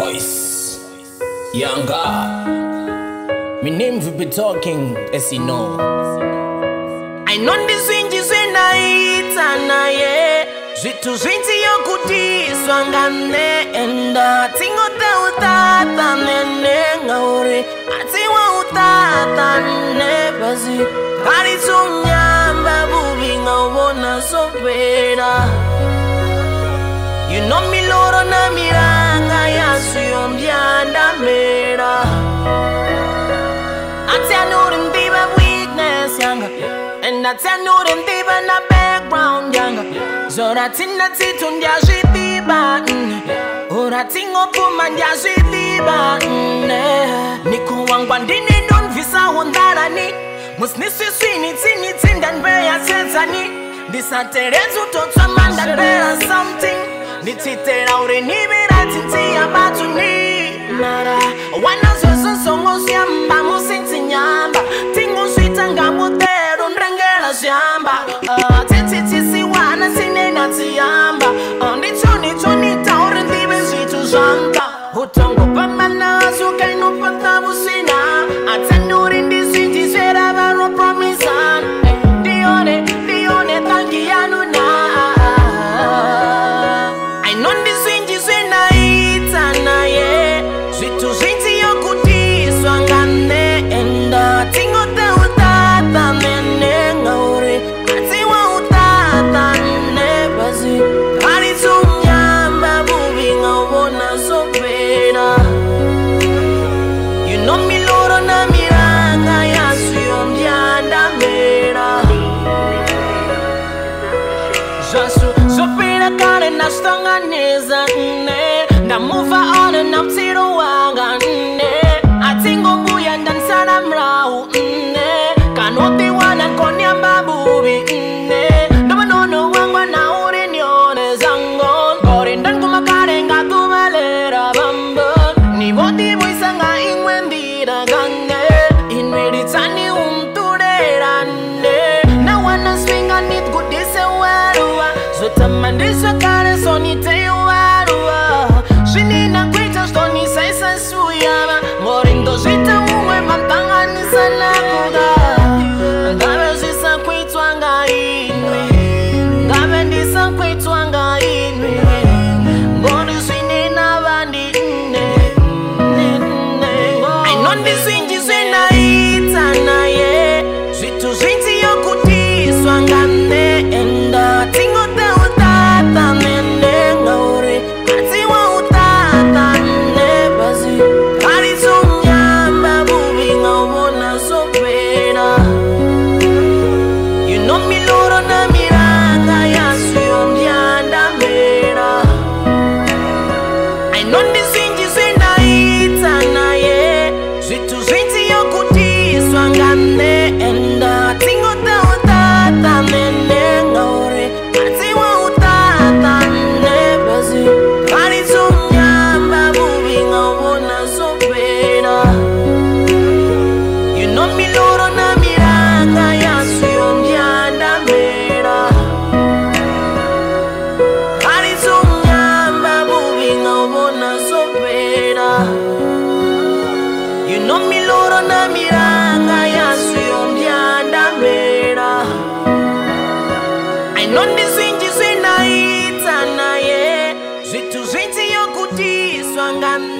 voice. Yanga. Minimvi be talking esino ainonde zvinji zvendaiita naye zvithu zvinji yokutiswa nganenda tingote utata nenenga uri atiwa utata nebasi karitsonyamba vuvi nga uvona sopera you know mi loro na mira yasuyo mbyandamera Ati I know them deep and weakness, younger. And I tell you them in the background, younger. So that in the titun ya jibiba, Ora tingo puma ya jibiba, Niku wangwandini don visa hundara ni. Musnisi swini tini tindan beya sensani. Disaterezu totwa mandan beya something. Nititera ure nibira tinti ya batu ni. Nara, wana zozo songo siamba Zasu zopera kale nastanganeza nne ndamuva ona namtiro wanga Mighty yokutiswa ngane endati naye